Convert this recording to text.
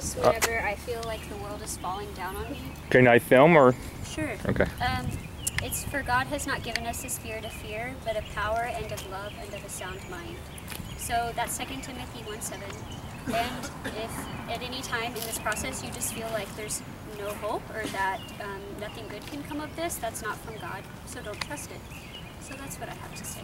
this uh, whenever I feel like the world is falling down on me. Can I film or? Sure. Okay. Um, it's for God has not given us a spirit of fear, but of power and of love and of a sound mind. So that's Second Timothy 1 7. And if at any time in this process you just feel like there's no hope or that um, nothing good can come of this, that's not from God. So don't trust it. So that's what I have to say.